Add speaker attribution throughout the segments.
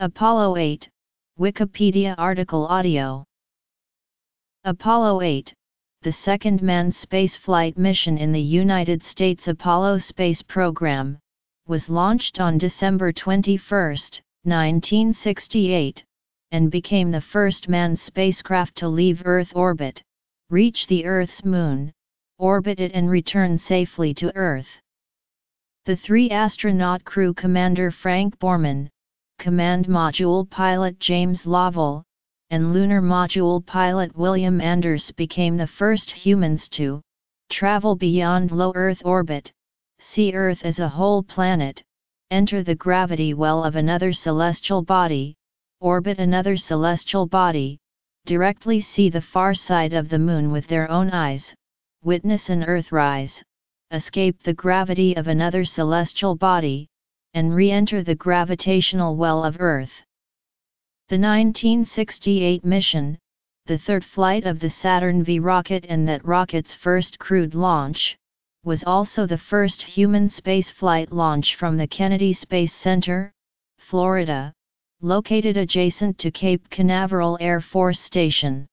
Speaker 1: Apollo 8, Wikipedia article audio. Apollo 8, the second manned spaceflight mission in the United States Apollo space program, was launched on December 21, 1968, and became the first manned spacecraft to leave Earth orbit, reach the Earth's moon, orbit it and return safely to Earth. The three astronaut crew commander Frank Borman, command module pilot James Lovell, and lunar module pilot William Anders became the first humans to travel beyond low Earth orbit, see Earth as a whole planet, enter the gravity well of another celestial body, orbit another celestial body, directly see the far side of the moon with their own eyes, witness an Earthrise, escape the gravity of another celestial body, and re-enter the gravitational well of Earth. The 1968 mission, the third flight of the Saturn V rocket and that rocket's first crewed launch, was also the first human spaceflight launch from the Kennedy Space Center, Florida, located adjacent to Cape Canaveral Air Force Station.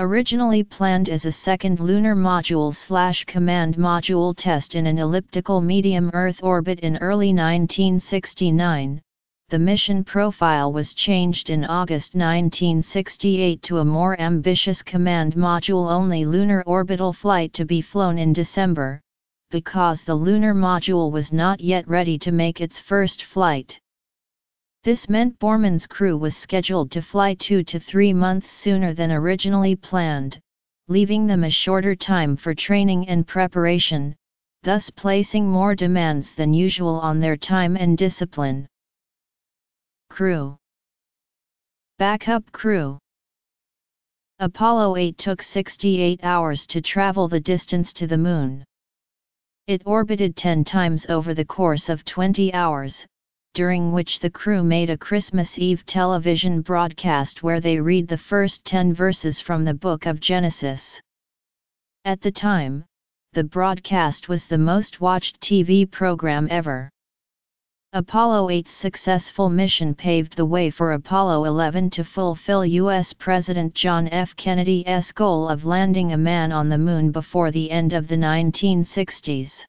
Speaker 1: Originally planned as a second lunar module slash command module test in an elliptical medium Earth orbit in early 1969, the mission profile was changed in August 1968 to a more ambitious command module-only lunar orbital flight to be flown in December, because the lunar module was not yet ready to make its first flight. This meant Borman's crew was scheduled to fly two to three months sooner than originally planned, leaving them a shorter time for training and preparation, thus placing more demands than usual on their time and discipline. Crew Backup Crew Apollo 8 took 68 hours to travel the distance to the Moon. It orbited 10 times over the course of 20 hours, during which the crew made a Christmas Eve television broadcast where they read the first 10 verses from the Book of Genesis. At the time, the broadcast was the most watched TV program ever. Apollo 8's successful mission paved the way for Apollo 11 to fulfill U.S. President John F. Kennedy's goal of landing a man on the Moon before the end of the 1960s.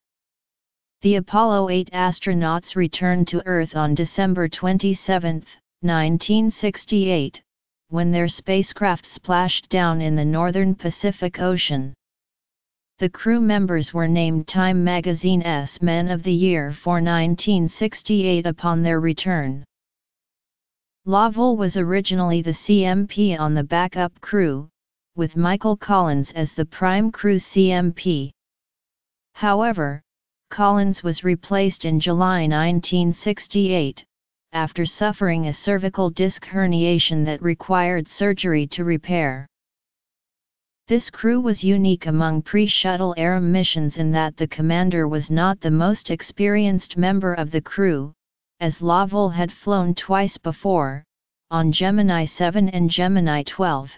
Speaker 1: The Apollo 8 astronauts returned to Earth on December 27, 1968, when their spacecraft splashed down in the northern Pacific Ocean. The crew members were named Time magazine's Men of the Year for 1968 upon their return. Lovell was originally the CMP on the backup crew, with Michael Collins as the prime crew CMP. However, Collins was replaced in July 1968, after suffering a cervical disc herniation that required surgery to repair. This crew was unique among pre-shuttle era missions in that the commander was not the most experienced member of the crew, as Lovell had flown twice before, on Gemini 7 and Gemini 12.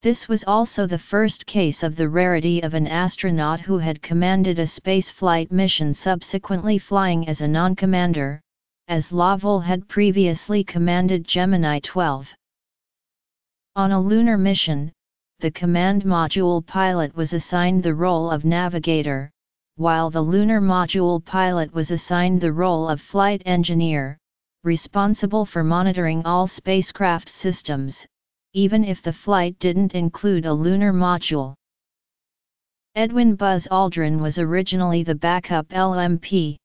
Speaker 1: This was also the first case of the rarity of an astronaut who had commanded a spaceflight mission subsequently flying as a non-commander, as Lovell had previously commanded Gemini 12. On a lunar mission, the command module pilot was assigned the role of navigator, while the lunar module pilot was assigned the role of flight engineer, responsible for monitoring all spacecraft systems, even if the flight didn't include a lunar module. Edwin Buzz Aldrin was originally the backup LMP.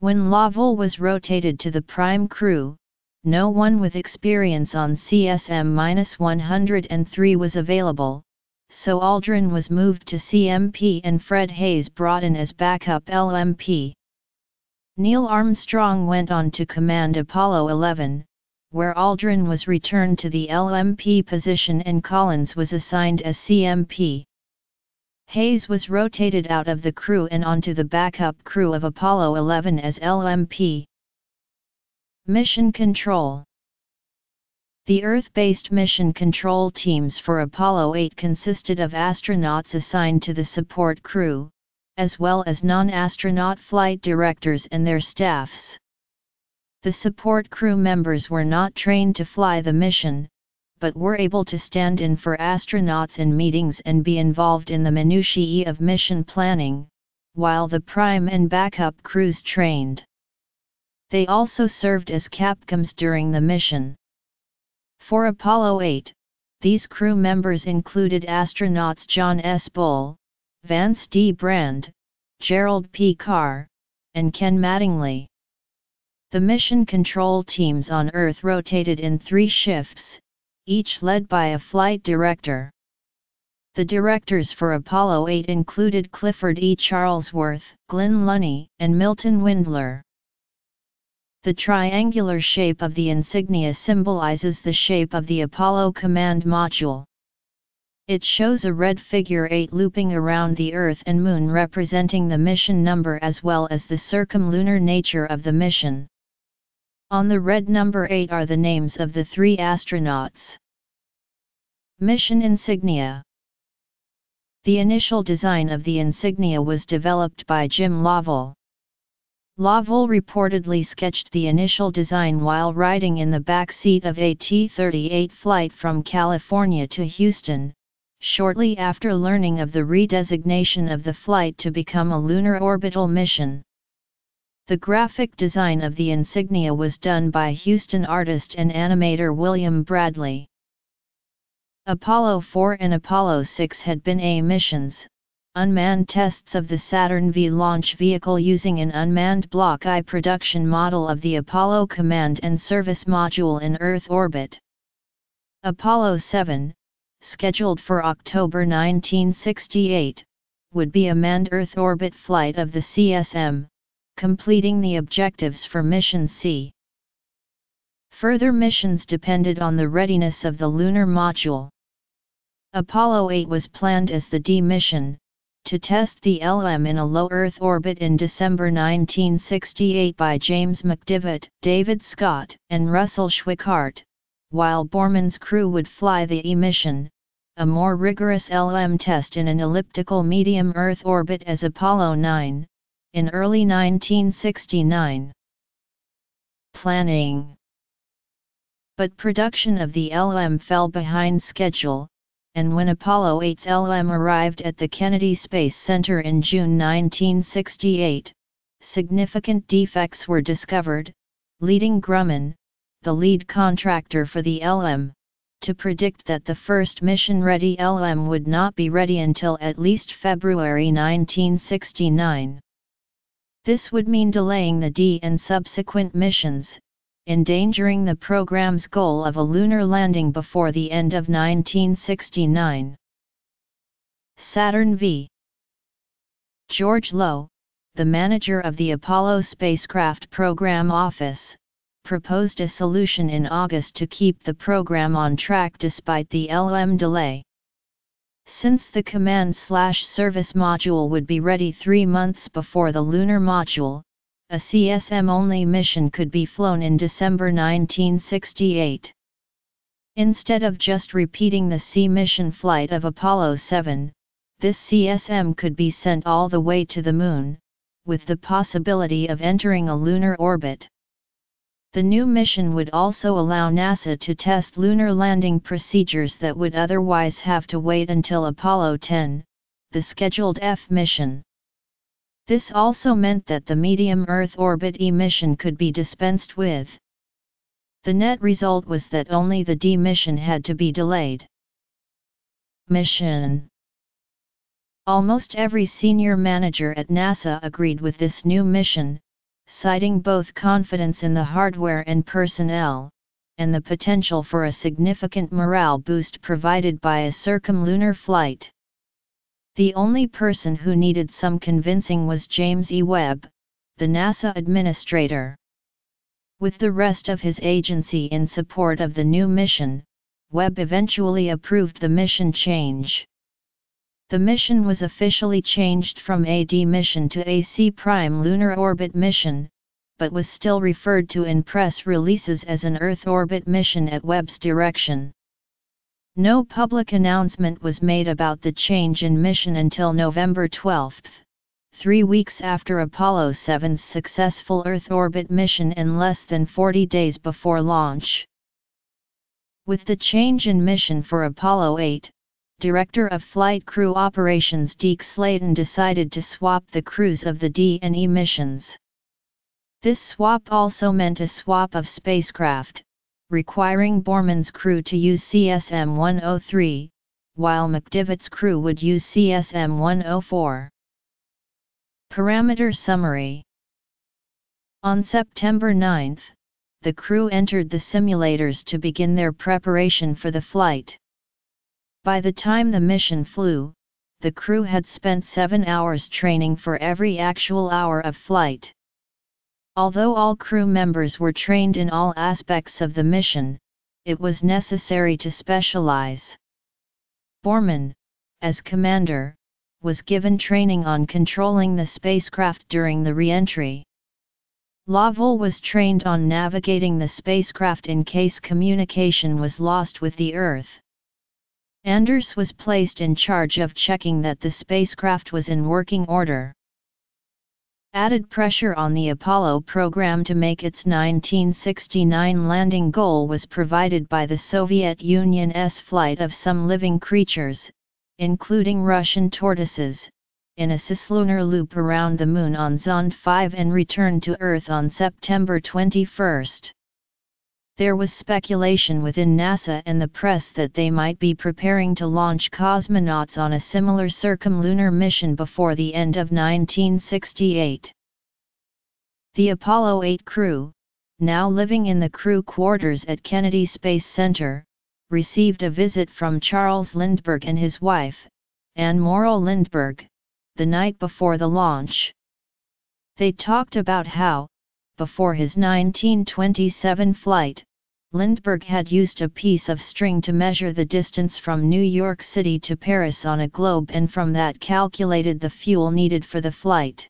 Speaker 1: When Lovell was rotated to the prime crew, no one with experience on CSM-103 was available, so Aldrin was moved to CMP and Fred Haise brought in as backup LMP. Neil Armstrong went on to command Apollo 11, where Aldrin was returned to the LMP position and Collins was assigned as CMP. Haise was rotated out of the crew and onto the backup crew of Apollo 11 as LMP. Mission Control The Earth-based mission control teams for Apollo 8 consisted of astronauts assigned to the support crew, as well as non-astronaut flight directors and their staffs. The support crew members were not trained to fly the mission, but were able to stand in for astronauts in meetings and be involved in the minutiae of mission planning, while the prime and backup crews trained. They also served as capcoms during the mission. For Apollo 8, these crew members included astronauts John S. Bull, Vance D. Brand, Gerald P. Carr, and Ken Mattingly. The mission control teams on Earth rotated in three shifts, each led by a flight director. The directors for Apollo 8 included Clifford E. Charlesworth, Glynn Lunney, and Milton Windler. The triangular shape of the insignia symbolizes the shape of the Apollo command module. It shows a red figure 8 looping around the Earth and Moon representing the mission number as well as the circumlunar nature of the mission. On the red number 8 are the names of the three astronauts. Mission Insignia The initial design of the insignia was developed by Jim Lovell. Lovell reportedly sketched the initial design while riding in the back seat of a T-38 flight from California to Houston, shortly after learning of the redesignation of the flight to become a lunar orbital mission. The graphic design of the insignia was done by Houston artist and animator William Bradley. Apollo 4 and Apollo 6 had been A missions, unmanned tests of the Saturn V launch vehicle using an unmanned Block I production model of the Apollo Command and Service Module in Earth orbit. Apollo 7, scheduled for October 1968, would be a manned Earth orbit flight of the CSM, completing the objectives for Mission C. Further missions depended on the readiness of the lunar module. Apollo 8 was planned as the D mission, to test the LM in a low Earth orbit in December 1968 by James McDivitt, David Scott, and Russell Schweickart, while Borman's crew would fly the E mission, a more rigorous LM test in an elliptical medium Earth orbit as Apollo 9, in early 1969. Planning But production of the LM fell behind schedule, and when Apollo 8's LM arrived at the Kennedy Space Center in June 1968, significant defects were discovered, leading Grumman, the lead contractor for the LM, to predict that the first mission-ready LM would not be ready until at least February 1969. This would mean delaying the D and subsequent missions, endangering the program's goal of a lunar landing before the end of 1969. Saturn V George Low, the manager of the Apollo spacecraft program office, proposed a solution in August to keep the program on track despite the LM delay. Since the command-slash-service module would be ready three months before the lunar module, a CSM-only mission could be flown in December 1968. Instead of just repeating the C mission flight of Apollo 7, this CSM could be sent all the way to the Moon, with the possibility of entering a lunar orbit. The new mission would also allow NASA to test lunar landing procedures that would otherwise have to wait until Apollo 10, the scheduled F mission. This also meant that the medium Earth orbit E mission could be dispensed with. The net result was that only the D mission had to be delayed. Mission Almost every senior manager at NASA agreed with this new mission, citing both confidence in the hardware and personnel, and the potential for a significant morale boost provided by a circumlunar flight. The only person who needed some convincing was James E. Webb, the NASA administrator. With the rest of his agency in support of the new mission, Webb eventually approved the mission change. The mission was officially changed from AD mission to AC Prime Lunar Orbit Mission, but was still referred to in press releases as an Earth Orbit Mission at Webb's direction. No public announcement was made about the change in mission until November 12, three weeks after Apollo 7's successful Earth orbit mission and less than 40 days before launch. With the change in mission for Apollo 8, Director of Flight Crew Operations Deke Slayton decided to swap the crews of the D and E missions. This swap also meant a swap of spacecraft, requiring Borman's crew to use CSM-103, while McDivitt's crew would use CSM-104. Parameter Summary On September 9, the crew entered the simulators to begin their preparation for the flight. By the time the mission flew, the crew had spent seven hours training for every actual hour of flight. Although all crew members were trained in all aspects of the mission, it was necessary to specialize. Borman, as commander, was given training on controlling the spacecraft during the re-entry. Lovell was trained on navigating the spacecraft in case communication was lost with the Earth. Anders was placed in charge of checking that the spacecraft was in working order. Added pressure on the Apollo program to make its 1969 landing goal was provided by the Soviet Union's flight of some living creatures, including Russian tortoises, in a cislunar loop around the Moon on Zond 5 and returned to Earth on September 21. There was speculation within NASA and the press that they might be preparing to launch cosmonauts on a similar circumlunar mission before the end of 1968. The Apollo 8 crew, now living in the crew quarters at Kennedy Space Center, received a visit from Charles Lindbergh and his wife, Anne Morrow Lindbergh, the night before the launch. They talked about how, before his 1927 flight, Lindbergh had used a piece of string to measure the distance from New York City to Paris on a globe and from that calculated the fuel needed for the flight.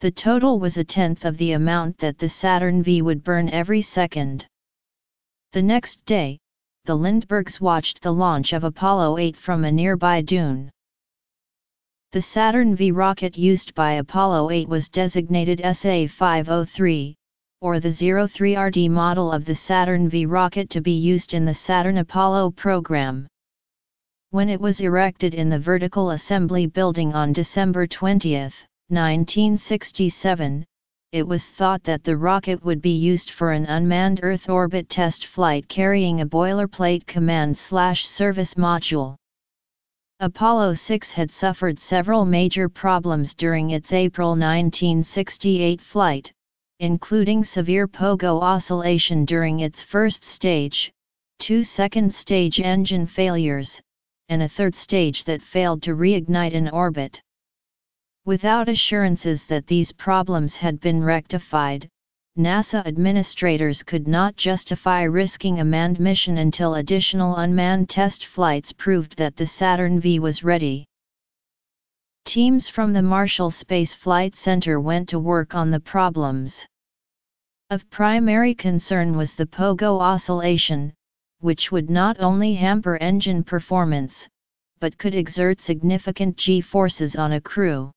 Speaker 1: The total was a tenth of the amount that the Saturn V would burn every second. The next day, the Lindberghs watched the launch of Apollo 8 from a nearby dune. The Saturn V rocket used by Apollo 8 was designated SA-503, or the 03RD model of the Saturn V rocket to be used in the Saturn Apollo program. When it was erected in the Vertical Assembly Building on December 20, 1967, it was thought that the rocket would be used for an unmanned Earth orbit test flight carrying a boilerplate command-slash-service module. Apollo 6 had suffered several major problems during its April 1968 flight, including severe pogo oscillation during its first stage, two second stage engine failures, and a third stage that failed to reignite in orbit. Without assurances that these problems had been rectified, NASA administrators could not justify risking a manned mission until additional unmanned test flights proved that the Saturn V was ready. Teams from the Marshall Space Flight Center went to work on the problems. Of primary concern was the pogo oscillation, which would not only hamper engine performance, but could exert significant g-forces on a crew.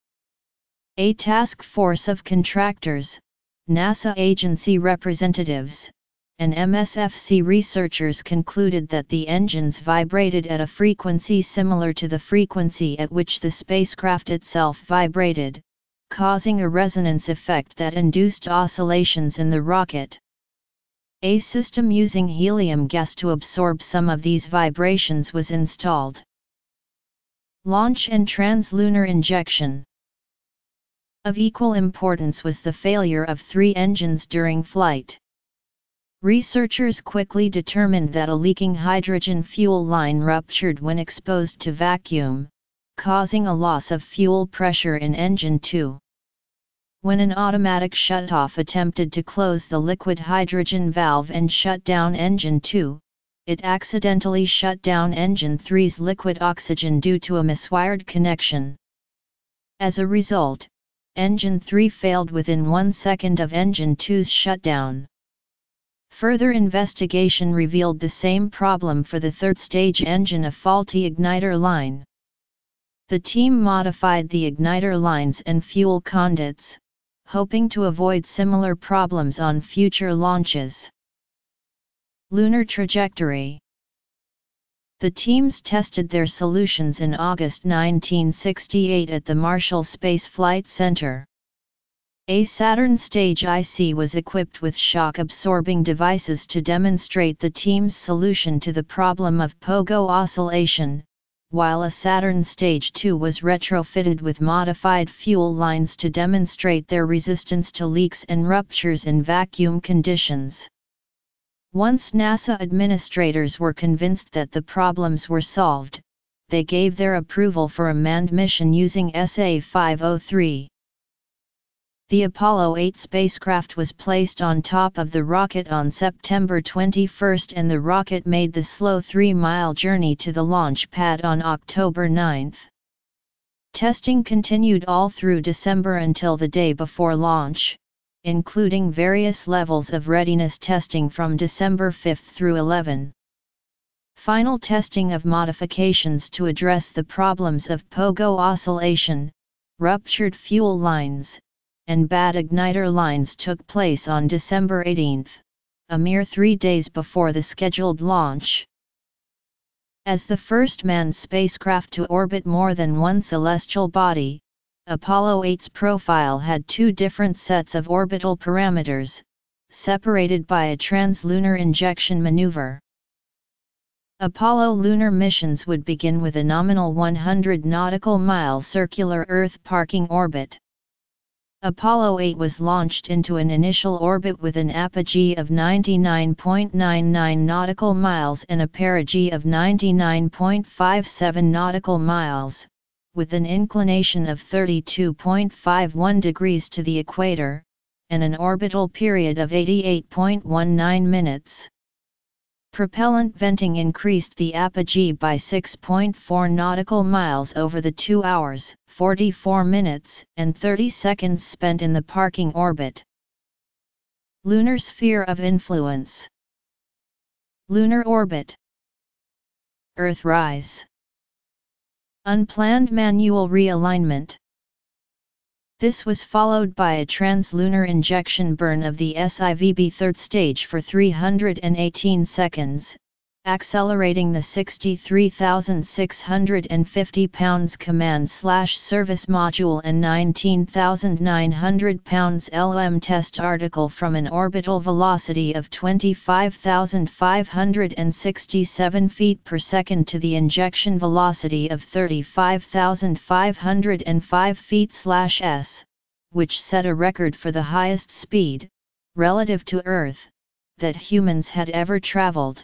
Speaker 1: A task force of contractors, NASA agency representatives, and MSFC researchers concluded that the engines vibrated at a frequency similar to the frequency at which the spacecraft itself vibrated, causing a resonance effect that induced oscillations in the rocket. A system using helium gas to absorb some of these vibrations was installed. Launch and translunar injection Of equal importance was the failure of three engines during flight. Researchers quickly determined that a leaking hydrogen fuel line ruptured when exposed to vacuum, causing a loss of fuel pressure in engine 2. When an automatic shutoff attempted to close the liquid hydrogen valve and shut down engine 2, it accidentally shut down engine 3's liquid oxygen due to a miswired connection. As a result, engine 3 failed within one second of engine 2's shutdown. Further investigation revealed the same problem for the third stage engine a faulty igniter line. The team modified the igniter lines and fuel conduits, hoping to avoid similar problems on future launches. Lunar Trajectory The teams tested their solutions in August 1968 at the Marshall Space Flight Center. A Saturn stage IC was equipped with shock-absorbing devices to demonstrate the team's solution to the problem of pogo oscillation, while a Saturn Stage 2 was retrofitted with modified fuel lines to demonstrate their resistance to leaks and ruptures in vacuum conditions. Once NASA administrators were convinced that the problems were solved, they gave their approval for a manned mission using SA-503. The Apollo 8 spacecraft was placed on top of the rocket on September 21 and the rocket made the slow three-mile journey to the launch pad on October 9. Testing continued all through December until the day before launch, including various levels of readiness testing from December 5 through 11. Final testing of modifications to address the problems of pogo oscillation, ruptured fuel lines, and bad igniter lines took place on December 18, a mere three days before the scheduled launch. As the first manned spacecraft to orbit more than one celestial body, Apollo 8's profile had two different sets of orbital parameters, separated by a translunar injection maneuver. Apollo lunar missions would begin with a nominal 100 nautical mile circular Earth parking orbit. Apollo 8 was launched into an initial orbit with an apogee of 99.99 nautical miles and a perigee of 99.57 nautical miles, with an inclination of 32.51 degrees to the equator, and an orbital period of 88.19 minutes. Propellant venting increased the apogee by 6.4 nautical miles over the 2 hours, 44 minutes and 30 seconds spent in the parking orbit. Lunar Sphere of Influence. Lunar Orbit. Earthrise Unplanned manual realignment This was followed by a translunar injection burn of the SIVB third stage for 318 seconds, accelerating the 63,650 pounds command slash service module and 19,900 pounds LM test article from an orbital velocity of 25,567 feet per second to the injection velocity of 35,505 feet slash s, which set a record for the highest speed, relative to Earth, that humans had ever traveled.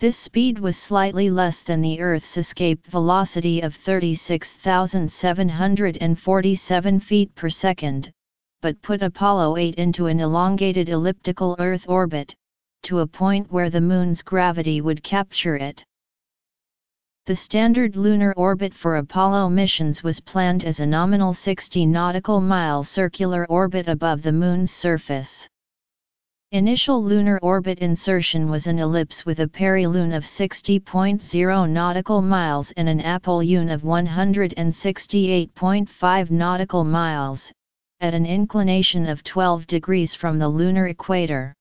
Speaker 1: This speed was slightly less than the Earth's escape velocity of 36,747 feet per second, but put Apollo 8 into an elongated elliptical Earth orbit, to a point where the Moon's gravity would capture it. The standard lunar orbit for Apollo missions was planned as a nominal 60 nautical mile circular orbit above the Moon's surface. Initial lunar orbit insertion was an ellipse with a perilune of 60.0 nautical miles and an apolune of 168.5 nautical miles, at an inclination of 12 degrees from the lunar equator.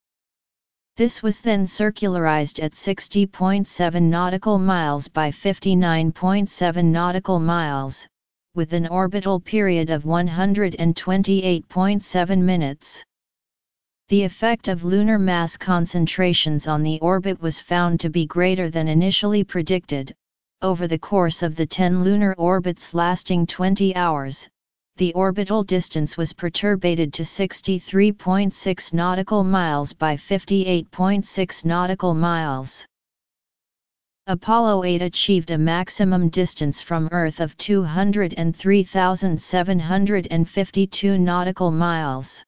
Speaker 1: This was then circularized at 60.7 nautical miles by 59.7 nautical miles, with an orbital period of 128.7 minutes. The effect of lunar mass concentrations on the orbit was found to be greater than initially predicted. Over the course of the 10 lunar orbits lasting 20 hours, the orbital distance was perturbated to 63.6 nautical miles by 58.6 nautical miles. Apollo 8 achieved a maximum distance from Earth of 203,752 nautical miles.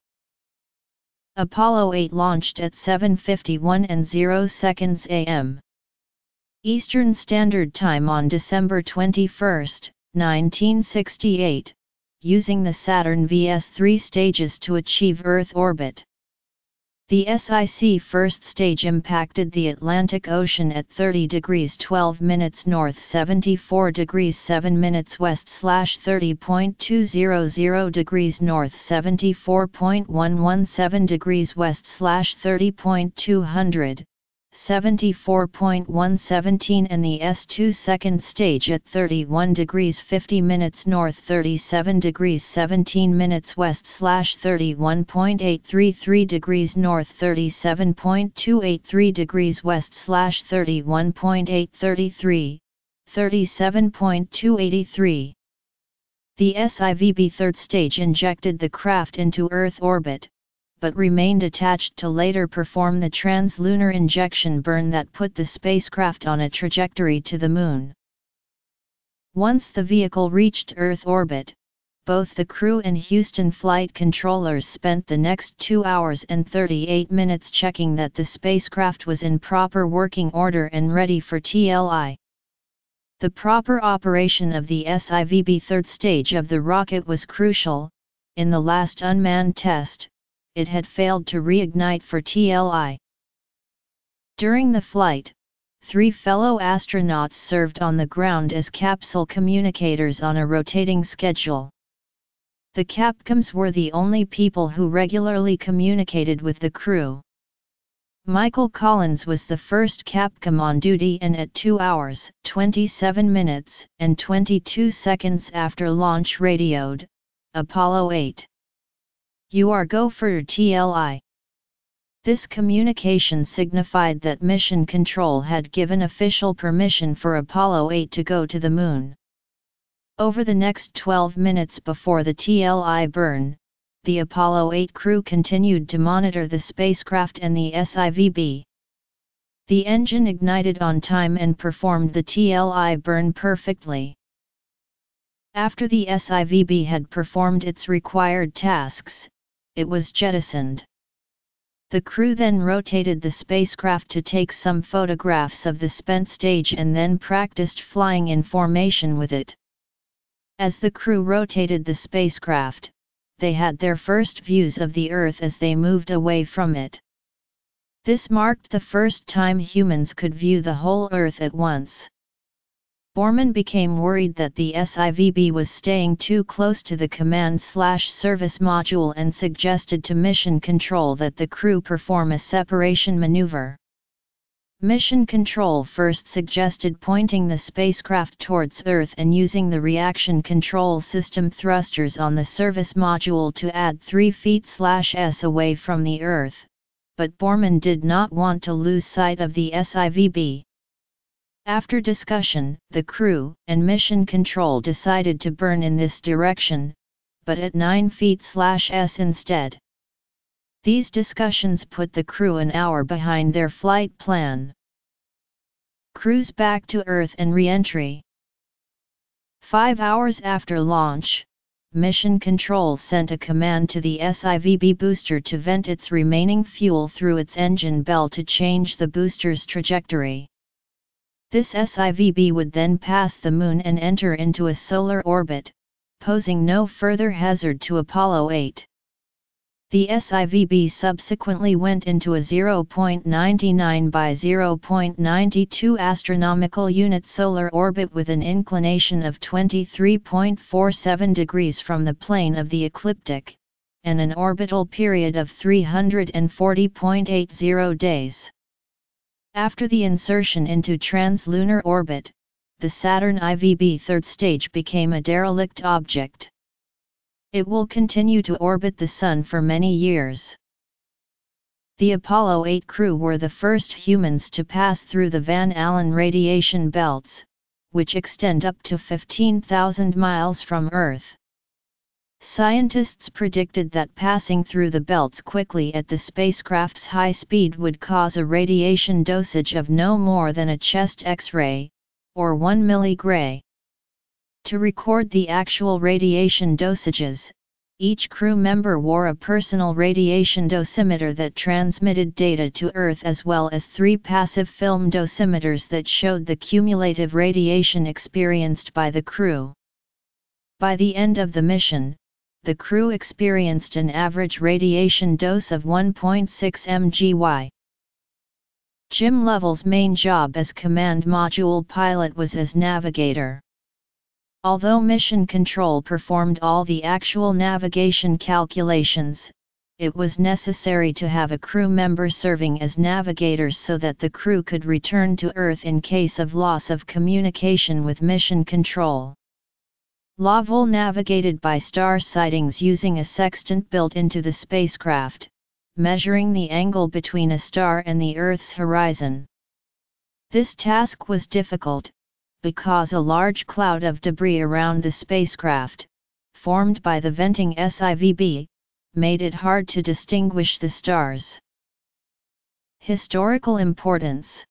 Speaker 1: Apollo 8 launched at 7.51 and 0 seconds am. Eastern Standard Time on December 21, 1968, using the Saturn VS-3 stages to achieve Earth orbit. The SIC first stage impacted the Atlantic Ocean at 30 degrees 12 minutes north 74 degrees 7 minutes west slash 30.200 degrees north 74.117 degrees west slash 30.200, 74.117 and the S2 second stage at 31 degrees 50 minutes north 37 degrees 17 minutes west slash 31.833 degrees north 37.283 degrees west slash 31.833, 37.283. The SIVB third stage injected the craft into Earth orbit, but remained attached to later perform the translunar injection burn that put the spacecraft on a trajectory to the Moon. Once the vehicle reached Earth orbit, both the crew and Houston flight controllers spent the next 2 hours and 38 minutes checking that the spacecraft was in proper working order and ready for TLI. The proper operation of the SIVB third stage of the rocket was crucial, in the last unmanned test, it had failed to reignite for TLI. During the flight, three fellow astronauts served on the ground as capsule communicators on a rotating schedule. The Capcoms were the only people who regularly communicated with the crew. Michael Collins was the first Capcom on duty and at 2 hours, 27 minutes, and 22 seconds after launch radioed, Apollo 8. You are go for TLI. This communication signified that Mission Control had given official permission for Apollo 8 to go to the Moon. Over the next 12 minutes before the TLI burn, the Apollo 8 crew continued to monitor the spacecraft and the SIVB. The engine ignited on time and performed the TLI burn perfectly. After the SIVB had performed its required tasks, it was jettisoned. The crew then rotated the spacecraft to take some photographs of the spent stage and then practiced flying in formation with it. As the crew rotated the spacecraft, they had their first views of the Earth as they moved away from it. This marked the first time humans could view the whole Earth at once. Borman became worried that the SIVB was staying too close to the command-slash-service module and suggested to Mission Control that the crew perform a separation maneuver. Mission Control first suggested pointing the spacecraft towards Earth and using the reaction control system thrusters on the service module to add 3 feet/s away from the Earth, but Borman did not want to lose sight of the SIVB. After discussion, the crew and mission control decided to burn in this direction, but at 9 feet slash s instead. These discussions put the crew an hour behind their flight plan. Cruise back to Earth and re-entry. Five hours after launch, Mission Control sent a command to the SIVB booster to vent its remaining fuel through its engine bell to change the booster's trajectory. This SIVB would then pass the Moon and enter into a solar orbit, posing no further hazard to Apollo 8. The SIVB subsequently went into a 0.99 by 0.92 astronomical unit solar orbit with an inclination of 23.47 degrees from the plane of the ecliptic, and an orbital period of 340.80 days. After the insertion into translunar orbit, the Saturn IVB third stage became a derelict object. It will continue to orbit the Sun for many years. The Apollo 8 crew were the first humans to pass through the Van Allen radiation belts, which extend up to 15,000 miles from Earth. Scientists predicted that passing through the belts quickly at the spacecraft's high speed would cause a radiation dosage of no more than a chest X-ray, or 1 milligray. To record the actual radiation dosages, each crew member wore a personal radiation dosimeter that transmitted data to Earth as well as three passive film dosimeters that showed the cumulative radiation experienced by the crew. By the end of the mission, the crew experienced an average radiation dose of 1.6 mgy. Jim Lovell's main job as command module pilot was as navigator. Although Mission Control performed all the actual navigation calculations, it was necessary to have a crew member serving as navigators so that the crew could return to Earth in case of loss of communication with Mission Control. Lovell navigated by star sightings using a sextant built into the spacecraft, measuring the angle between a star and the Earth's horizon. This task was difficult, because a large cloud of debris around the spacecraft, formed by the venting SIVB, made it hard to distinguish the stars. Historical importance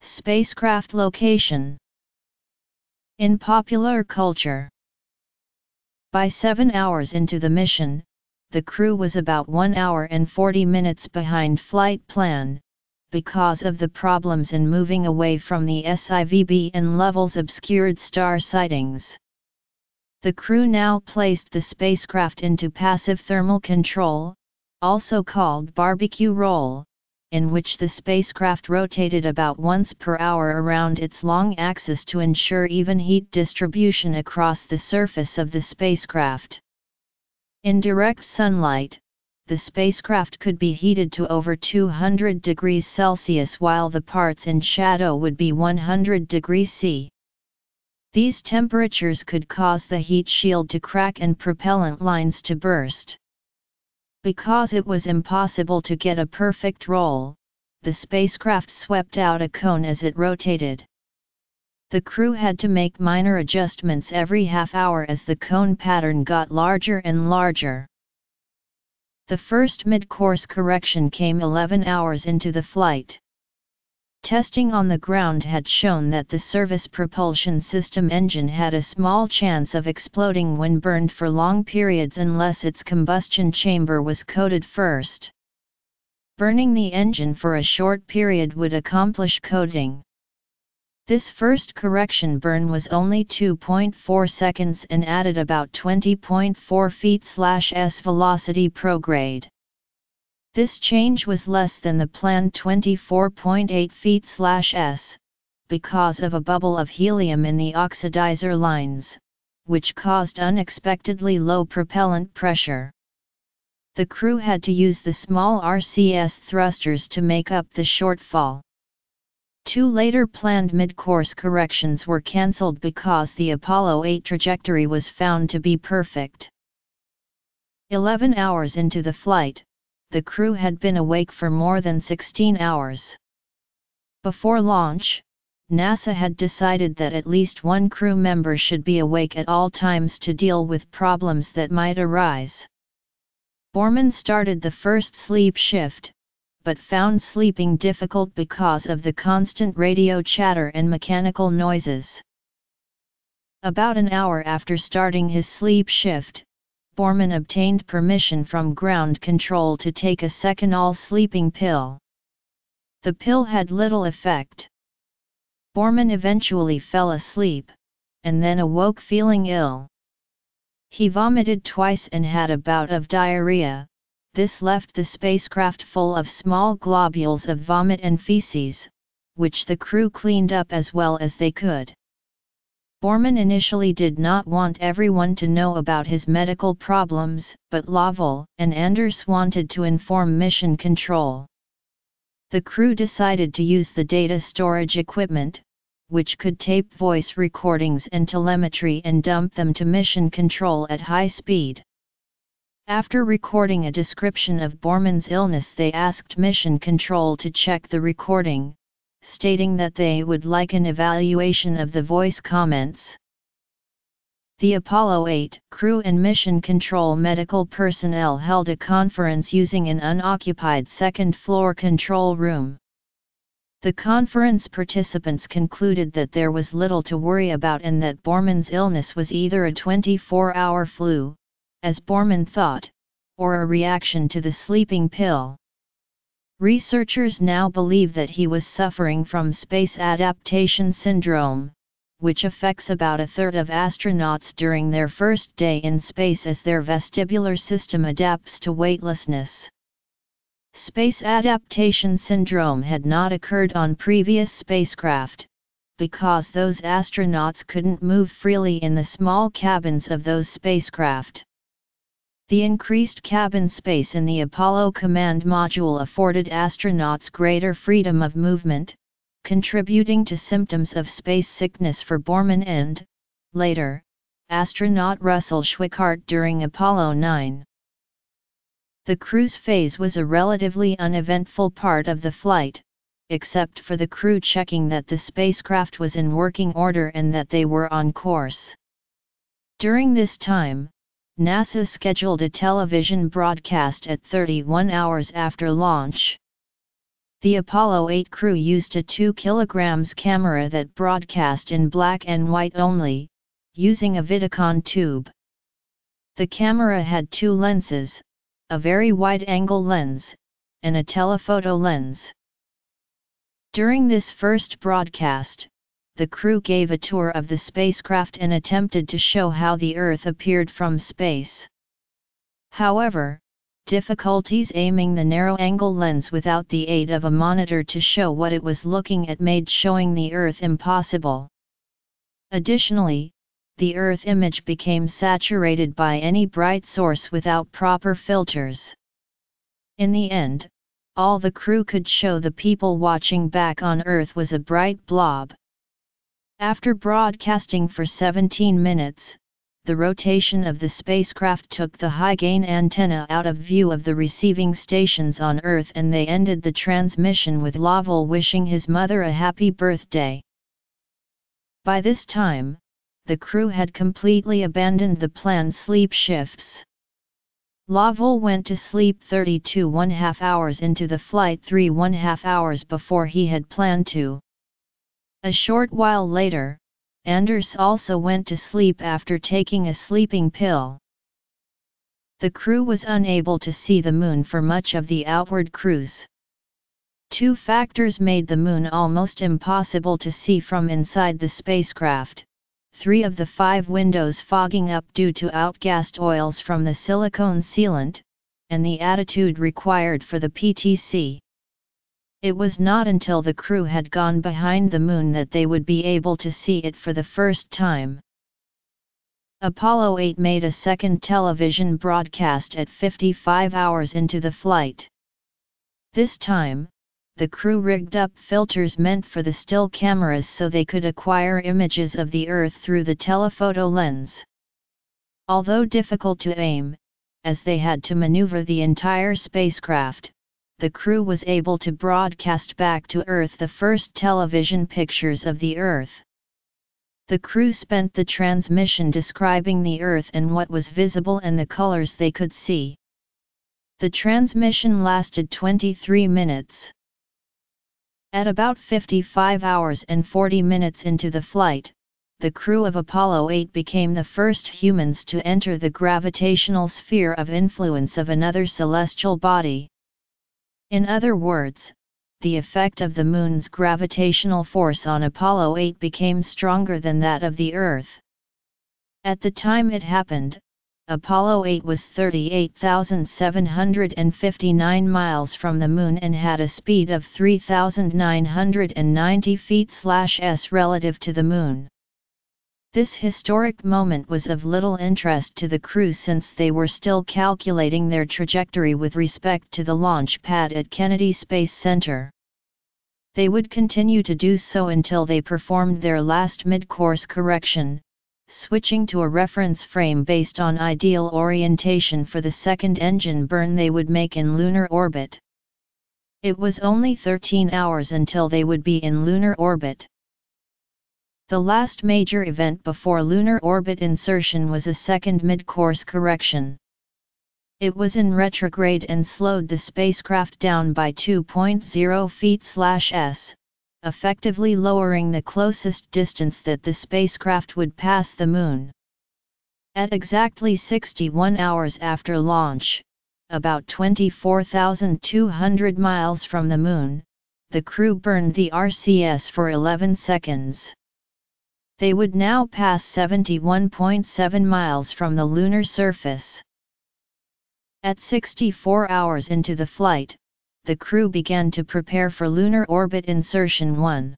Speaker 1: Spacecraft location In popular culture By seven hours into the mission, the crew was about 1 hour and 40 minutes behind flight plan, because of the problems in moving away from the SIVB and Lovell's obscured star sightings. The crew now placed the spacecraft into passive thermal control, also called barbecue roll, in which the spacecraft rotated about once per hour around its long axis to ensure even heat distribution across the surface of the spacecraft. In direct sunlight, the spacecraft could be heated to over 200 degrees Celsius while the parts in shadow would be 100 degrees C. These temperatures could cause the heat shield to crack and propellant lines to burst. Because it was impossible to get a perfect roll, the spacecraft swept out a cone as it rotated. The crew had to make minor adjustments every half hour as the cone pattern got larger and larger. The first mid-course correction came 11 hours into the flight. Testing on the ground had shown that the service propulsion system engine had a small chance of exploding when burned for long periods unless its combustion chamber was coated first. Burning the engine for a short period would accomplish coating. This first correction burn was only 2.4 seconds and added about 20.4 feet/s velocity prograde. This change was less than the planned 24.8 feet/s because of a bubble of helium in the oxidizer lines, which caused unexpectedly low propellant pressure. The crew had to use the small RCS thrusters to make up the shortfall. Two later planned mid-course corrections were cancelled because the Apollo 8 trajectory was found to be perfect. 11 hours into the flight, the crew had been awake for more than 16 hours. Before launch, NASA had decided that at least one crew member should be awake at all times to deal with problems that might arise. Borman started the first sleep shift, but found sleeping difficult because of the constant radio chatter and mechanical noises. About an hour after starting his sleep shift, Borman obtained permission from ground control to take a Seconal sleeping pill. The pill had little effect. Borman eventually fell asleep, and then awoke feeling ill. He vomited twice and had a bout of diarrhea, this left the spacecraft full of small globules of vomit and feces, which the crew cleaned up as well as they could. Borman initially did not want everyone to know about his medical problems, but Lovell and Anders wanted to inform mission control. The crew decided to use the data storage equipment, which could tape voice recordings and telemetry and dump them to mission control at high speed. After recording a description of Borman's illness they asked Mission Control to check the recording, stating that they would like an evaluation of the voice comments. The Apollo 8 crew and Mission Control medical personnel held a conference using an unoccupied second-floor control room. The conference participants concluded that there was little to worry about and that Borman's illness was either a 24-hour flu, as Borman thought, or a reaction to the sleeping pill. Researchers now believe that he was suffering from space adaptation syndrome, which affects about a third of astronauts during their first day in space as their vestibular system adapts to weightlessness. Space adaptation syndrome had not occurred on previous spacecraft, because those astronauts couldn't move freely in the small cabins of those spacecraft. The increased cabin space in the Apollo Command Module afforded astronauts greater freedom of movement, contributing to symptoms of space sickness for Borman and, later, astronaut Russell Schweickart during Apollo 9. The cruise phase was a relatively uneventful part of the flight, except for the crew checking that the spacecraft was in working order and that they were on course. During this time, NASA scheduled a television broadcast at 31 hours after launch. The Apollo 8 crew used a 2 kg camera that broadcast in black and white only, using a Vidicon tube. The camera had two lenses, a very wide-angle lens, and a telephoto lens. During this first broadcast, the crew gave a tour of the spacecraft and attempted to show how the Earth appeared from space. However, difficulties aiming the narrow-angle lens without the aid of a monitor to show what it was looking at made showing the Earth impossible. Additionally, the Earth image became saturated by any bright source without proper filters. In the end, all the crew could show the people watching back on Earth was a bright blob. After broadcasting for 17 minutes, the rotation of the spacecraft took the high-gain antenna out of view of the receiving stations on Earth and they ended the transmission with Lovell wishing his mother a happy birthday. By this time, the crew had completely abandoned the planned sleep shifts. Lovell went to sleep 32 one half hours into the flight 3 one half hours before he had planned to. A short while later, Anders also went to sleep after taking a sleeping pill. The crew was unable to see the moon for much of the outward cruise. Two factors made the moon almost impossible to see from inside the spacecraft three of the five windows fogging up due to outgassed oils from the silicone sealant, and the attitude required for the PTC. It was not until the crew had gone behind the moon that they would be able to see it for the first time. Apollo 8 made a second television broadcast at 55 hours into the flight. This time, the crew rigged up filters meant for the still cameras so they could acquire images of the Earth through the telephoto lens. Although difficult to aim, as they had to maneuver the entire spacecraft, the crew was able to broadcast back to Earth the first television pictures of the Earth. The crew spent the transmission describing the Earth and what was visible and the colors they could see. The transmission lasted 23 minutes. At about 55 hours and 40 minutes into the flight, the crew of Apollo 8 became the first humans to enter the gravitational sphere of influence of another celestial body. In other words, the effect of the Moon's gravitational force on Apollo 8 became stronger than that of the Earth. At the time it happened, Apollo 8 was 38,759 miles from the Moon and had a speed of 3,990 feet/s relative to the Moon. This historic moment was of little interest to the crew since they were still calculating their trajectory with respect to the launch pad at Kennedy Space Center. They would continue to do so until they performed their last mid-course correction, switching to a reference frame based on ideal orientation for the second engine burn they would make in lunar orbit. It was only 13 hours until they would be in lunar orbit. The last major event before lunar orbit insertion was a second mid-course correction. It was in retrograde and slowed the spacecraft down by 2.0 feet/s, effectively lowering the closest distance that the spacecraft would pass the Moon. At exactly 61 hours after launch, about 24,200 miles from the Moon, the crew burned the RCS for 11 seconds. They would now pass 71.7 miles from the lunar surface. At 64 hours into the flight, the crew began to prepare for lunar orbit insertion 1.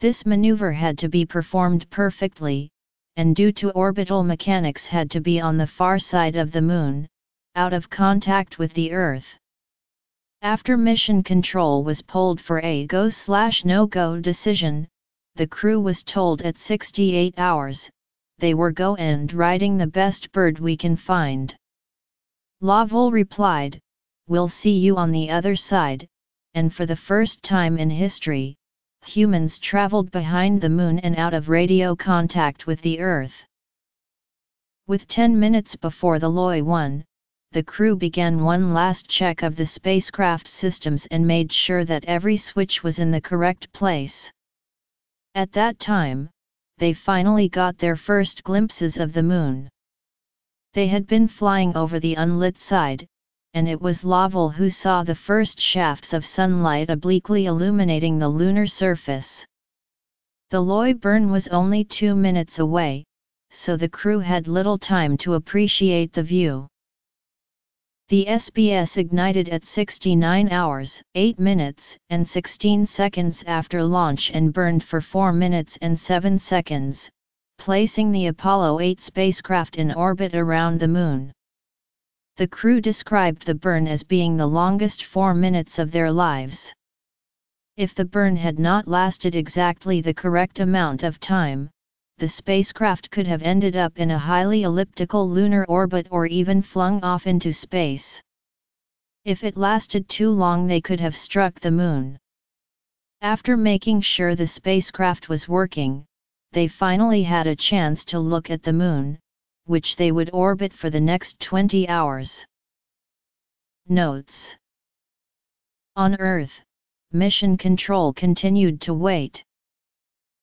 Speaker 1: This maneuver had to be performed perfectly, and due to orbital mechanics had to be on the far side of the Moon, out of contact with the Earth. After mission control was polled for a go-slash no-go decision, the crew was told at 68 hours, they were go and riding the best bird we can find. Lovell replied, We'll see you on the other side, and for the first time in history, humans traveled behind the moon and out of radio contact with the Earth. With 10 minutes before the LOI 1, the crew began one last check of the spacecraft systems and made sure that every switch was in the correct place. At that time, they finally got their first glimpses of the moon. They had been flying over the unlit side, and it was Lovell who saw the first shafts of sunlight obliquely illuminating the lunar surface. The LOI burn was only two minutes away, so the crew had little time to appreciate the view. The SPS ignited at 69 hours, 8 minutes and 16 seconds after launch and burned for 4 minutes and 7 seconds, placing the Apollo 8 spacecraft in orbit around the Moon. The crew described the burn as being the longest 4 minutes of their lives. If the burn had not lasted exactly the correct amount of time, the spacecraft could have ended up in a highly elliptical lunar orbit or even flung off into space. If it lasted too long they could have struck the Moon. After making sure the spacecraft was working, they finally had a chance to look at the Moon, which they would orbit for the next 20 hours. Notes On Earth, Mission Control continued to wait.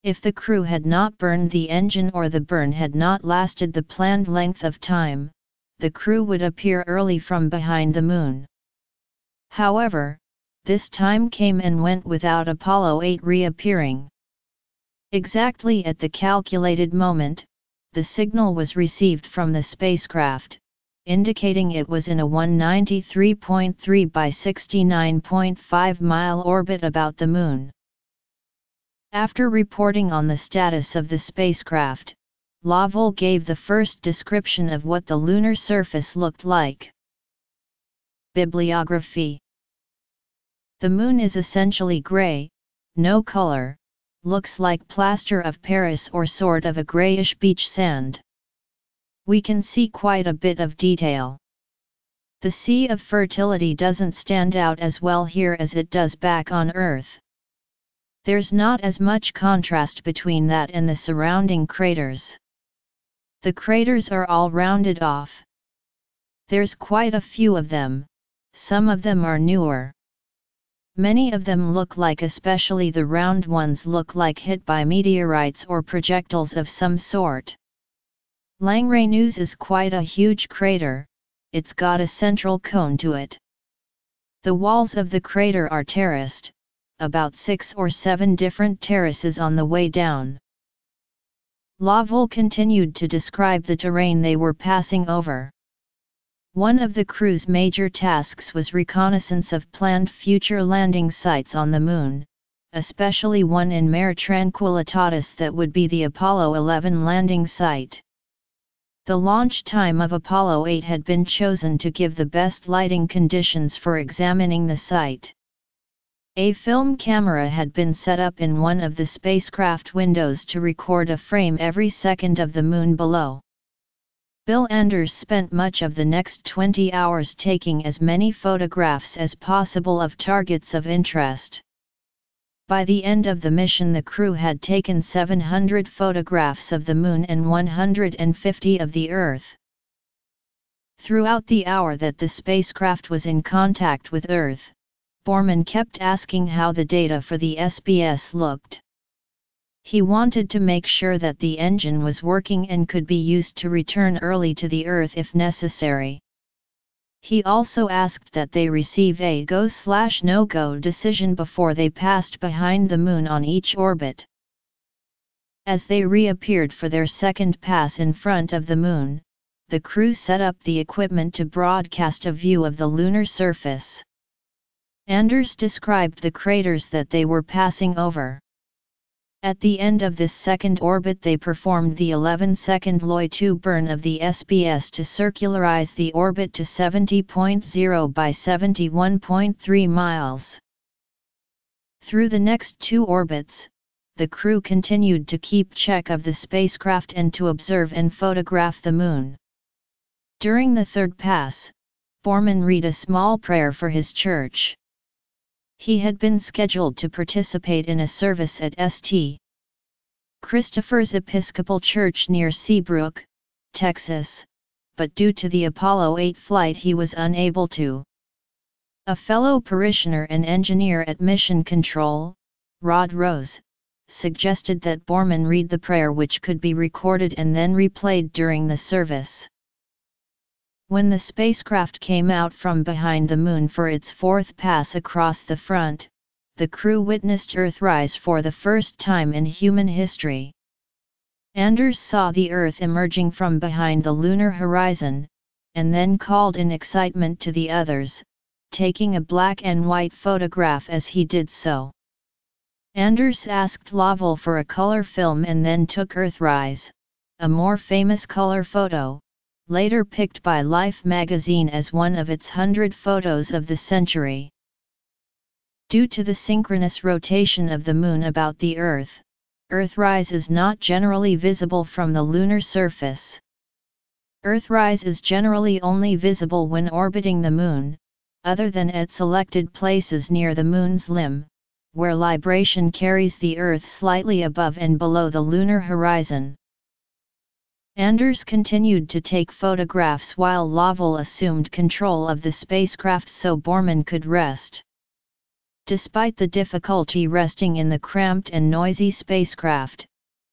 Speaker 1: If the crew had not burned the engine or the burn had not lasted the planned length of time, the crew would appear early from behind the moon. However, this time came and went without Apollo 8 reappearing. Exactly at the calculated moment, the signal was received from the spacecraft, indicating it was in a 193.3 by 69.5 mile orbit about the Moon. After reporting on the status of the spacecraft, Lovell gave the first description of what the lunar surface looked like. Bibliography The Moon is essentially gray, no color, looks like plaster of Paris or sort of a grayish beach sand. We can see quite a bit of detail. The Sea of Fertility doesn't stand out as well here as it does back on Earth. There's not as much contrast between that and the surrounding craters. The craters are all rounded off. There's quite a few of them, some of them are newer. Many of them look like especially the round ones look like hit by meteorites or projectiles of some sort. Langrenus is quite a huge crater, it's got a central cone to it. The walls of the crater are terraced, about six or seven different terraces on the way down. Lovell continued to describe the terrain they were passing over. One of the crew's major tasks was reconnaissance of planned future landing sites on the Moon, especially one in Mare Tranquillitatis that would be the Apollo 11 landing site. The launch time of Apollo 8 had been chosen to give the best lighting conditions for examining the site. A film camera had been set up in one of the spacecraft windows to record a frame every second of the moon below. Bill Anders spent much of the next 20 hours taking as many photographs as possible of targets of interest. By the end of the mission the crew had taken 700 photographs of the Moon and 150 of the Earth. Throughout the hour that the spacecraft was in contact with Earth, Borman kept asking how the data for the SPS looked. He wanted to make sure that the engine was working and could be used to return early to the Earth if necessary. He also asked that they receive a go-slash-no-go decision before they passed behind the Moon on each orbit. As they reappeared for their second pass in front of the Moon, the crew set up the equipment to broadcast a view of the lunar surface. Anders described the craters that they were passing over. At the end of this second orbit they performed the 11-second LOI-2 burn of the SPS to circularize the orbit to 70.0 by 71.3 miles. Through the next two orbits, the crew continued to keep check of the spacecraft and to observe and photograph the Moon. During the third pass, Borman read a small prayer for his church. He had been scheduled to participate in a service at St. Christopher's Episcopal Church near Seabrook, Texas, but due to the Apollo 8 flight he was unable to. A fellow parishioner and engineer at Mission Control, Rod Rose, suggested that Borman read the prayer which could be recorded and then replayed during the service. When the spacecraft came out from behind the Moon for its fourth pass across the front, the crew witnessed Earthrise for the first time in human history. Anders saw the Earth emerging from behind the lunar horizon, and then called in excitement to the others, taking a black and white photograph as he did so. Anders asked Lovell for a color film and then took Earthrise, a more famous color photo, later picked by Life magazine as one of its hundred photos of the century. Due to the synchronous rotation of the Moon about the Earth, Earthrise is not generally visible from the lunar surface. Earthrise is generally only visible when orbiting the Moon, other than at selected places near the Moon's limb, where libration carries the Earth slightly above and below the lunar horizon. Anders continued to take photographs while Lovell assumed control of the spacecraft so Borman could rest. Despite the difficulty resting in the cramped and noisy spacecraft,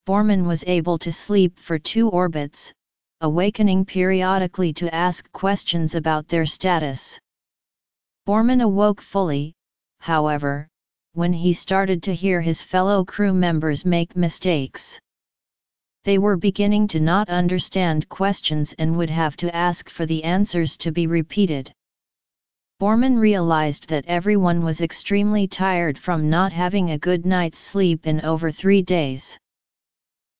Speaker 1: Borman was able to sleep for two orbits, awakening periodically to ask questions about their status. Borman awoke fully, however, when he started to hear his fellow crew members make mistakes. They were beginning to not understand questions and would have to ask for the answers to be repeated. Borman realized that everyone was extremely tired from not having a good night's sleep in over three days.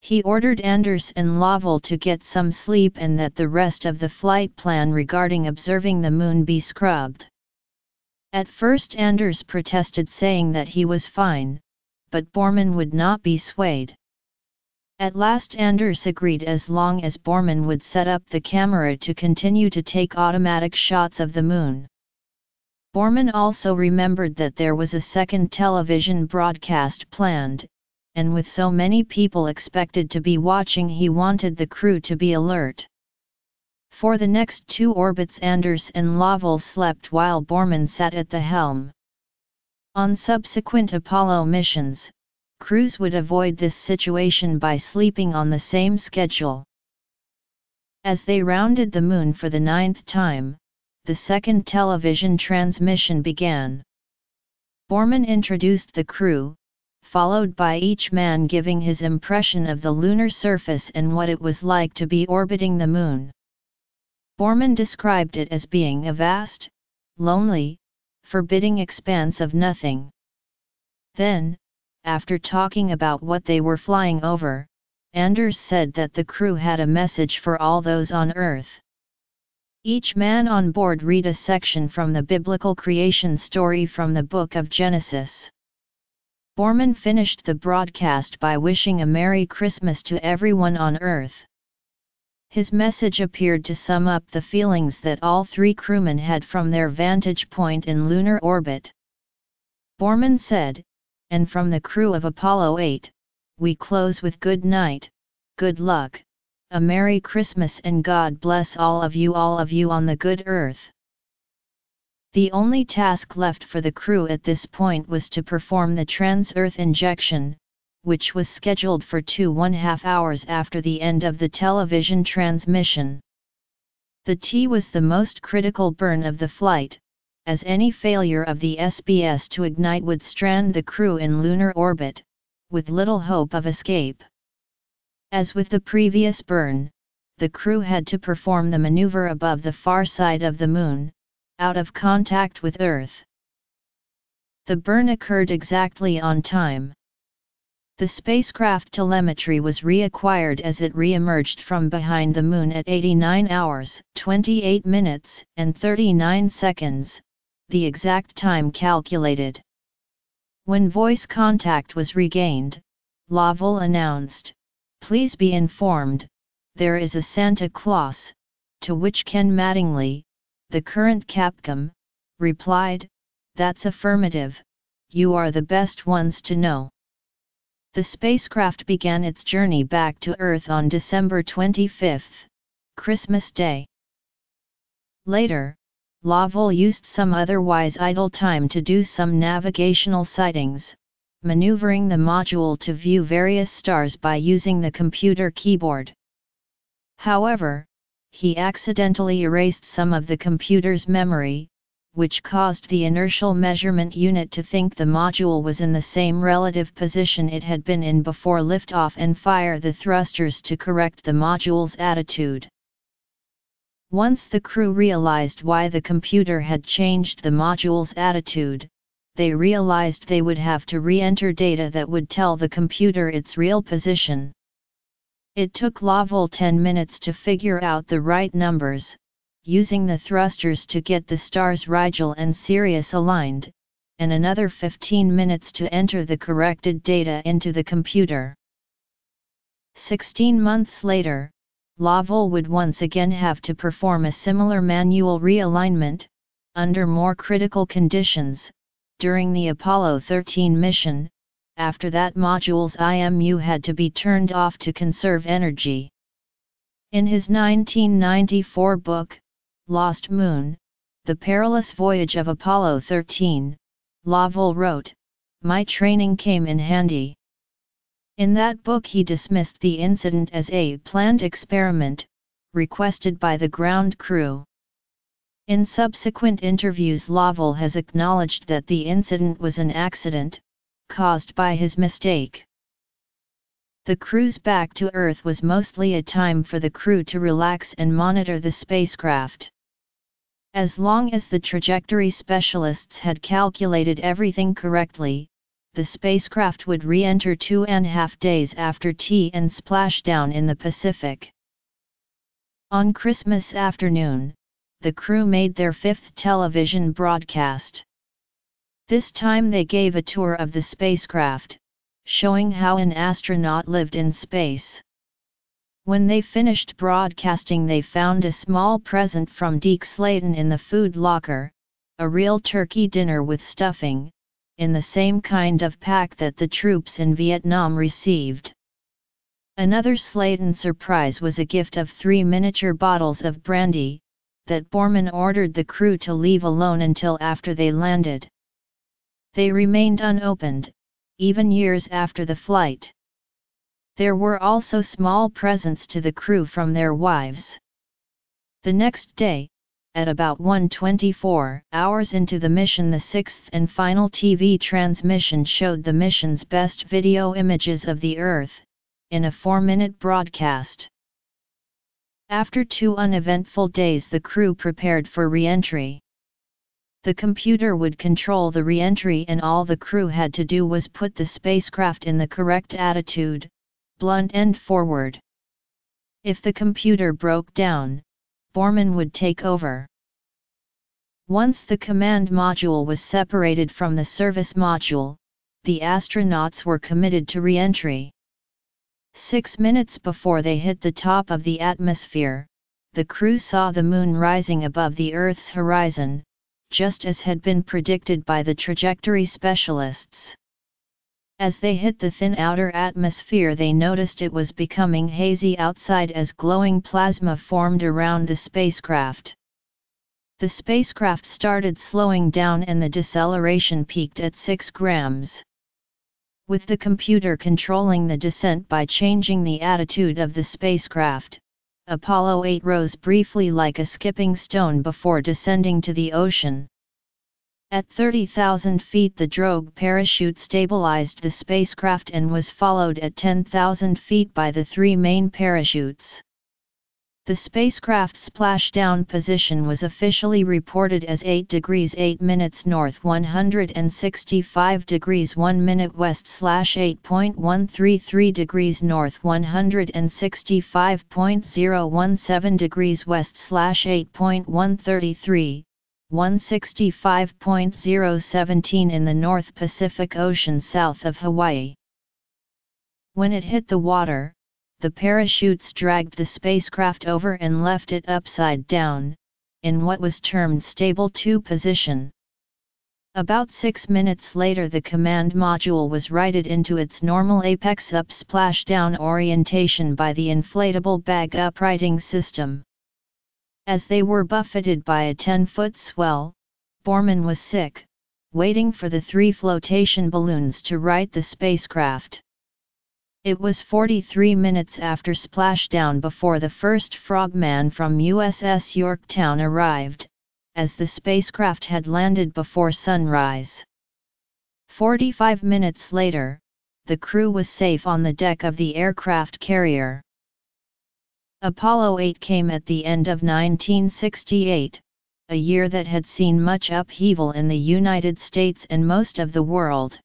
Speaker 1: He ordered Anders and Lovell to get some sleep and that the rest of the flight plan regarding observing the moon be scrubbed. At first Anders protested saying that he was fine, but Borman would not be swayed. At last Anders agreed as long as Borman would set up the camera to continue to take automatic shots of the moon. Borman also remembered that there was a second television broadcast planned, and with so many people expected to be watching he wanted the crew to be alert. For the next two orbits Anders and Lovell slept while Borman sat at the helm. On subsequent Apollo missions, crews would avoid this situation by sleeping on the same schedule. As they rounded the moon for the ninth time, the second television transmission began. Borman introduced the crew, followed by each man giving his impression of the lunar surface and what it was like to be orbiting the moon. Borman described it as being a vast, lonely, forbidding expanse of nothing. Then, after talking about what they were flying over, Anders said that the crew had a message for all those on Earth. Each man on board read a section from the biblical creation story from the book of Genesis. Borman finished the broadcast by wishing a Merry Christmas to everyone on Earth. His message appeared to sum up the feelings that all three crewmen had from their vantage point in lunar orbit. Borman said, and from the crew of Apollo 8, we close with good night, good luck, a Merry Christmas and God bless all of you all of you on the good earth. The only task left for the crew at this point was to perform the trans-Earth injection, which was scheduled for two one half hours after the end of the television transmission. The T was the most critical burn of the flight, as any failure of the SPS to ignite would strand the crew in lunar orbit, with little hope of escape. As with the previous burn, the crew had to perform the maneuver above the far side of the Moon, out of contact with Earth. The burn occurred exactly on time. The spacecraft telemetry was reacquired as it re-emerged from behind the Moon at 89 hours, 28 minutes, and 39 seconds, the exact time calculated. When voice contact was regained, Lovell announced, Please be informed, there is a Santa Claus, to which Ken Mattingly, the current Capcom, replied, That's affirmative, you are the best ones to know. The spacecraft began its journey back to Earth on December 25, Christmas Day. Later, Lovell used some otherwise idle time to do some navigational sightings, maneuvering the module to view various stars by using the computer keyboard. However, he accidentally erased some of the computer's memory, which caused the inertial measurement unit to think the module was in the same relative position it had been in before liftoff and fire the thrusters to correct the module's attitude. Once the crew realized why the computer had changed the module's attitude, they realized they would have to re-enter data that would tell the computer its real position. It took Lovell 10 minutes to figure out the right numbers, using the thrusters to get the stars Rigel and Sirius aligned, and another 15 minutes to enter the corrected data into the computer. 16 months later, Lovell would once again have to perform a similar manual realignment, under more critical conditions, during the Apollo 13 mission, after that module's IMU had to be turned off to conserve energy. In his 1994 book, Lost Moon, The Perilous Voyage of Apollo 13, Lovell wrote, My training came in handy. In that book he dismissed the incident as a planned experiment, requested by the ground crew. In subsequent interviews Lovell has acknowledged that the incident was an accident, caused by his mistake. The cruise back to Earth was mostly a time for the crew to relax and monitor the spacecraft. As long as the trajectory specialists had calculated everything correctly, the spacecraft would re-enter two and a half days after tea and splashdown in the Pacific. On Christmas afternoon, the crew made their fifth television broadcast. This time they gave a tour of the spacecraft, showing how an astronaut lived in space. When they finished broadcasting they found a small present from Deke Slayton in the food locker, a real turkey dinner with stuffing, in the same kind of pack that the troops in Vietnam received. Another Slayton surprise was a gift of three miniature bottles of brandy, that Borman ordered the crew to leave alone until after they landed. They remained unopened, even years after the flight. There were also small presents to the crew from their wives. The next day, at about 1.24 hours into the mission the sixth and final TV transmission showed the mission's best video images of the Earth, in a four-minute broadcast. After two uneventful days the crew prepared for re-entry. The computer would control the re-entry and all the crew had to do was put the spacecraft in the correct attitude, blunt end forward. If the computer broke down, Borman would take over. Once the command module was separated from the service module, the astronauts were committed to re-entry. Six minutes before they hit the top of the atmosphere, the crew saw the moon rising above the Earth's horizon, just as had been predicted by the trajectory specialists. As they hit the thin outer atmosphere they noticed it was becoming hazy outside as glowing plasma formed around the spacecraft. The spacecraft started slowing down and the deceleration peaked at 6 grams. With the computer controlling the descent by changing the attitude of the spacecraft, Apollo 8 rose briefly like a skipping stone before descending to the ocean. At 30,000 feet the drogue parachute stabilized the spacecraft and was followed at 10,000 feet by the three main parachutes. The spacecraft's splashdown position was officially reported as 8 degrees 8 minutes north 165 degrees 1 minute west slash 8.133 degrees north 165.017 degrees west slash 8.133 165.017 in the North Pacific Ocean south of Hawaii. When it hit the water, the parachutes dragged the spacecraft over and left it upside down, in what was termed stable 2 position. About six minutes later the command module was righted into its normal apex up splashdown orientation by the inflatable bag uprighting system. As they were buffeted by a 10-foot swell, Borman was sick, waiting for the three flotation balloons to right the spacecraft. It was 43 minutes after splashdown before the first frogman from USS Yorktown arrived, as the spacecraft had landed before sunrise. 45 minutes later, the crew was safe on the deck of the aircraft carrier. Apollo 8 came at the end of 1968, a year that had seen much upheaval in the United States and most of the world.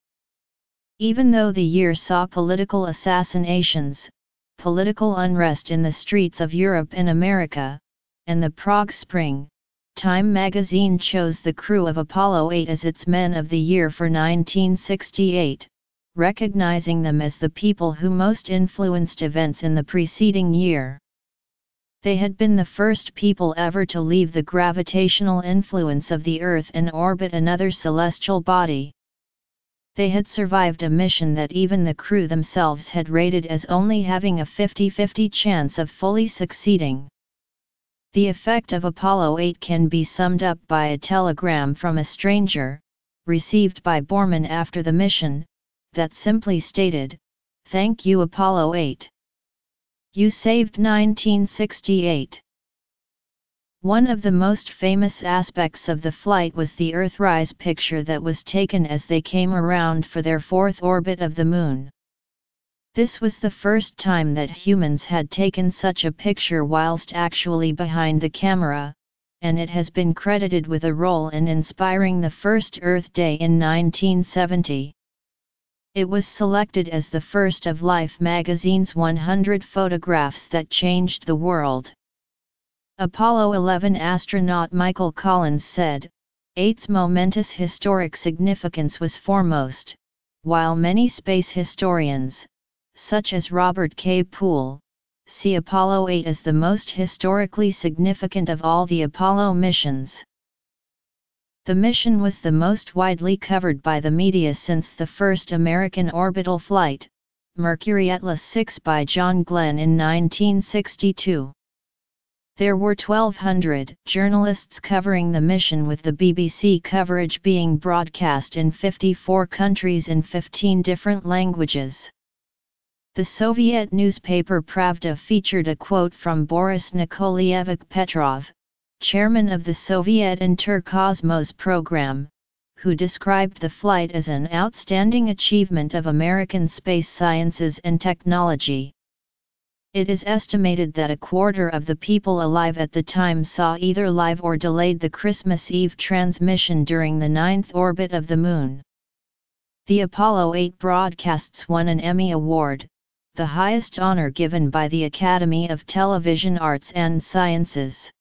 Speaker 1: Even though the year saw political assassinations, political unrest in the streets of Europe and America, and the Prague Spring, Time magazine chose the crew of Apollo 8 as its Men of the Year for 1968, recognizing them as the people who most influenced events in the preceding year. They had been the first people ever to leave the gravitational influence of the Earth and orbit another celestial body. They had survived a mission that even the crew themselves had rated as only having a 50-50 chance of fully succeeding. The effect of Apollo 8 can be summed up by a telegram from a stranger, received by Borman after the mission, that simply stated, Thank you Apollo 8. You saved 1968. One of the most famous aspects of the flight was the Earthrise picture that was taken as they came around for their fourth orbit of the Moon. This was the first time that humans had taken such a picture whilst actually behind the camera, and it has been credited with a role in inspiring the first Earth Day in 1970. It was selected as the first of Life magazine's 100 photographs that changed the world. Apollo 11 astronaut Michael Collins said, 8's momentous historic significance was foremost, while many space historians, such as Robert K. Poole, see Apollo 8 as the most historically significant of all the Apollo missions. The mission was the most widely covered by the media since the first American orbital flight, Mercury Atlas 6 by John Glenn in 1962. There were 1,200 journalists covering the mission with the BBC coverage being broadcast in 54 countries in 15 different languages. The Soviet newspaper Pravda featured a quote from Boris Nikolaevich Petrov, chairman of the Soviet Interkosmos program, who described the flight as an outstanding achievement of American space sciences and technology. It is estimated that a quarter of the people alive at the time saw either live or delayed the Christmas Eve transmission during the ninth orbit of the Moon. The Apollo 8 broadcasts won an Emmy Award, the highest honor given by the Academy of Television Arts and Sciences.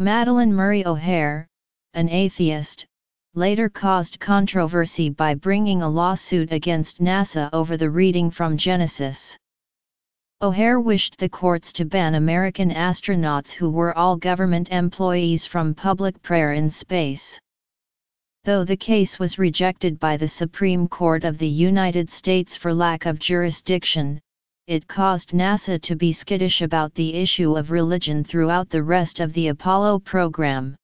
Speaker 1: Madalyn Murray O'Hair, an atheist, later caused controversy by bringing a lawsuit against NASA over the reading from Genesis. O'Hair wished the courts to ban American astronauts who were all government employees from public prayer in space. Though the case was rejected by the Supreme Court of the United States for lack of jurisdiction, it caused NASA to be skittish about the issue of religion throughout the rest of the Apollo program.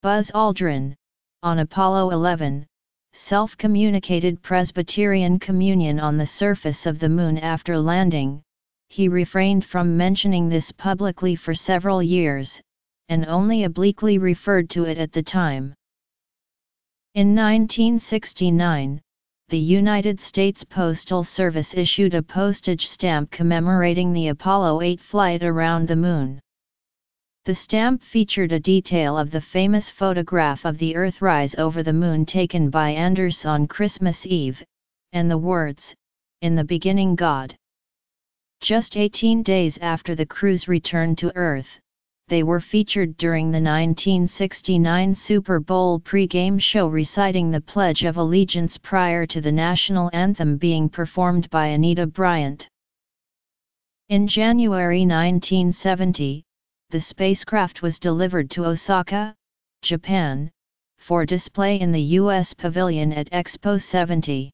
Speaker 1: Buzz Aldrin, on Apollo 11, self-communicated Presbyterian communion on the surface of the Moon after landing, he refrained from mentioning this publicly for several years, and only obliquely referred to it at the time. In 1969, the United States Postal Service issued a postage stamp commemorating the Apollo 8 flight around the Moon. The stamp featured a detail of the famous photograph of the Earthrise over the Moon taken by Anders on Christmas Eve, and the words, In the beginning God. Just 18 days after the crew's return to Earth, they were featured during the 1969 Super Bowl pre-game show reciting the Pledge of Allegiance prior to the national anthem being performed by Anita Bryant. In January 1970, the spacecraft was delivered to Osaka, Japan, for display in the U.S. Pavilion at Expo 70.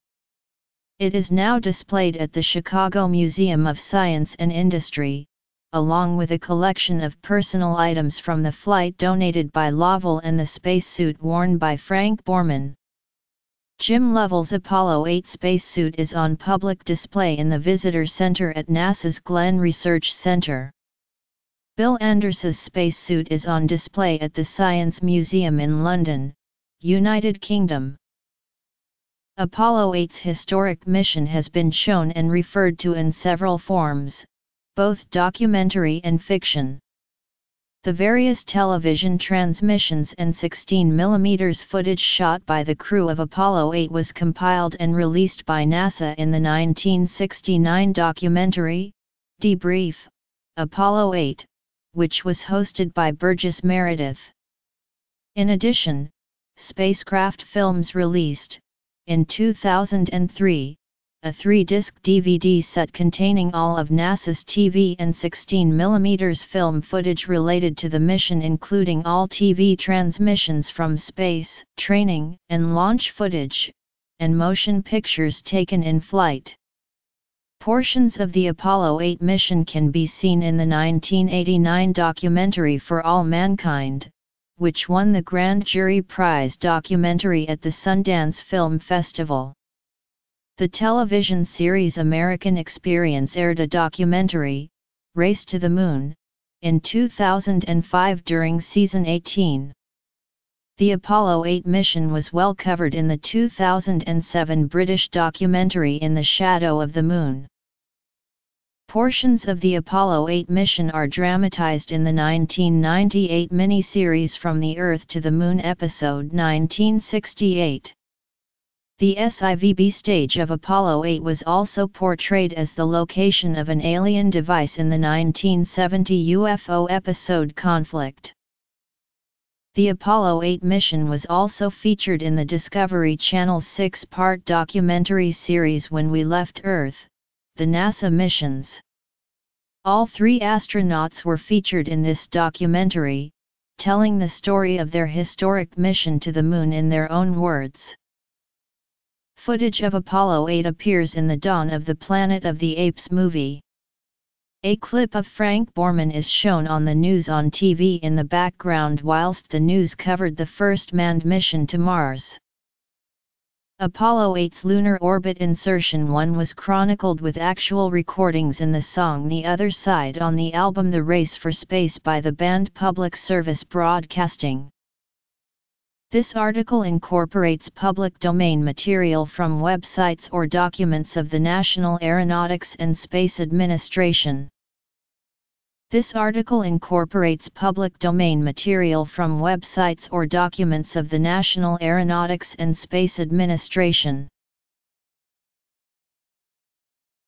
Speaker 1: It is now displayed at the Chicago Museum of Science and Industry, along with a collection of personal items from the flight donated by Lovell and the spacesuit worn by Frank Borman. Jim Lovell's Apollo 8 spacesuit is on public display in the Visitor Center at NASA's Glenn Research Center. Bill Anders's spacesuit is on display at the Science Museum in London, United Kingdom. Apollo 8's historic mission has been shown and referred to in several forms, both documentary and fiction. The various television transmissions and 16mm footage shot by the crew of Apollo 8 was compiled and released by NASA in the 1969 documentary, Debrief, Apollo 8, which was hosted by Burgess Meredith. In addition, spacecraft films released, in 2003, a 3-disc DVD set containing all of NASA's TV and 16mm film footage related to the mission including all TV transmissions from space, training, and launch footage, and motion pictures taken in flight. Portions of the Apollo 8 mission can be seen in the 1989 documentary For All Mankind, which won the Grand Jury Prize documentary at the Sundance Film Festival. The television series American Experience aired a documentary, Race to the Moon, in 2005 during season 18. The Apollo 8 mission was well covered in the 2007 British documentary In the Shadow of the Moon. Portions of the Apollo 8 mission are dramatized in the 1998 miniseries From the Earth to the Moon episode 1968. The SIVB stage of Apollo 8 was also portrayed as the location of an alien device in the 1970 UFO episode Conflict. The Apollo 8 mission was also featured in the Discovery Channel's six-part documentary series When We Left Earth, the NASA missions. All three astronauts were featured in this documentary, telling the story of their historic mission to the Moon in their own words. Footage of Apollo 8 appears in the Dawn of the Planet of the Apes movie. A clip of Frank Borman is shown on the news on TV in the background whilst the news covered the first manned mission to Mars. Apollo 8's lunar orbit insertion 1 was chronicled with actual recordings in the song The Other Side on the album The Race for Space by the band Public Service Broadcasting. This article incorporates public domain material from websites or documents of the National Aeronautics and Space Administration. This article incorporates public domain material from websites or documents of the National Aeronautics and Space Administration.